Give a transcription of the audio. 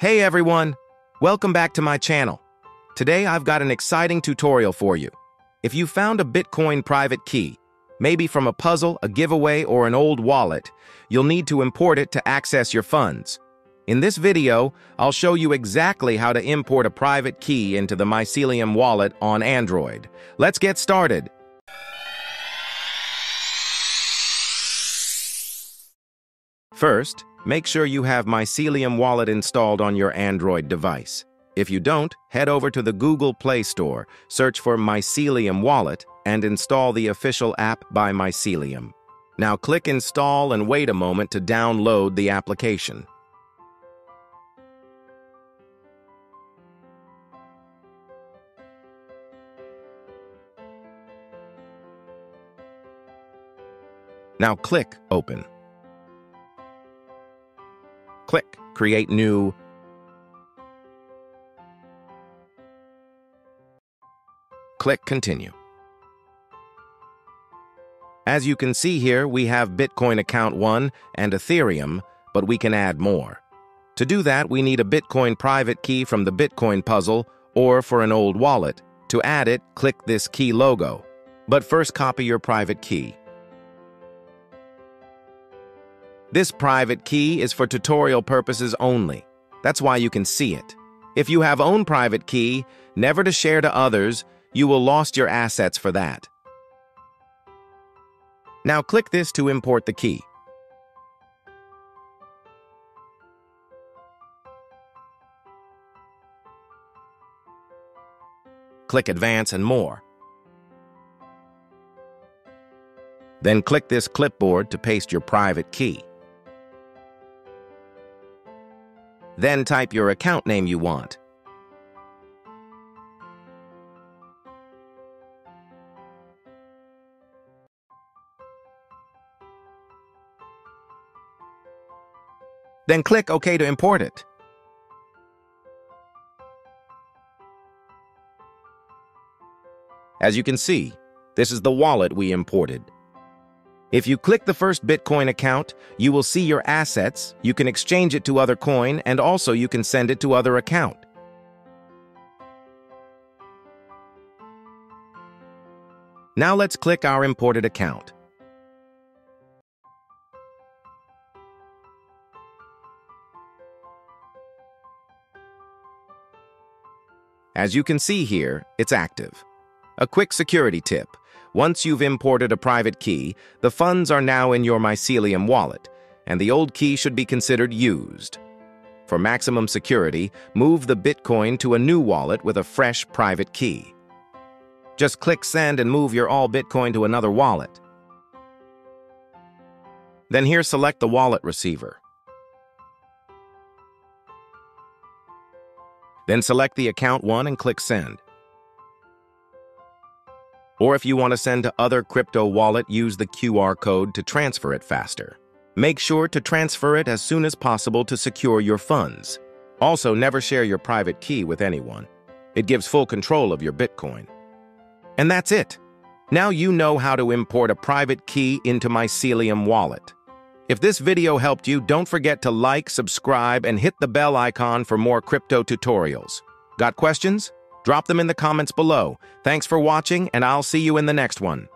Hey everyone! Welcome back to my channel. Today I've got an exciting tutorial for you. If you found a Bitcoin private key, maybe from a puzzle, a giveaway, or an old wallet, you'll need to import it to access your funds. In this video, I'll show you exactly how to import a private key into the Mycelium wallet on Android. Let's get started. First, make sure you have Mycelium Wallet installed on your Android device. If you don't, head over to the Google Play Store, search for Mycelium Wallet, and install the official app by Mycelium. Now click Install and wait a moment to download the application. Now click Open. Click Create New. Click Continue. As you can see here, we have Bitcoin Account 1 and Ethereum, but we can add more. To do that, we need a Bitcoin private key from the Bitcoin puzzle or for an old wallet. To add it, click this key logo. But first copy your private key. This private key is for tutorial purposes only. That's why you can see it. If you have own private key, never to share to others, you will lost your assets for that. Now click this to import the key. Click Advance and More. Then click this clipboard to paste your private key. Then type your account name you want. Then click OK to import it. As you can see, this is the wallet we imported. If you click the first Bitcoin account, you will see your assets, you can exchange it to other coin, and also you can send it to other account. Now let's click our imported account. As you can see here, it's active. A quick security tip. Once you've imported a private key, the funds are now in your Mycelium wallet, and the old key should be considered used. For maximum security, move the Bitcoin to a new wallet with a fresh private key. Just click Send and move your all Bitcoin to another wallet. Then here select the wallet receiver. Then select the account one and click Send. Or if you want to send to other crypto wallet, use the QR code to transfer it faster. Make sure to transfer it as soon as possible to secure your funds. Also, never share your private key with anyone. It gives full control of your Bitcoin. And that's it. Now you know how to import a private key into Mycelium wallet. If this video helped you, don't forget to like, subscribe, and hit the bell icon for more crypto tutorials. Got questions? Drop them in the comments below. Thanks for watching, and I'll see you in the next one.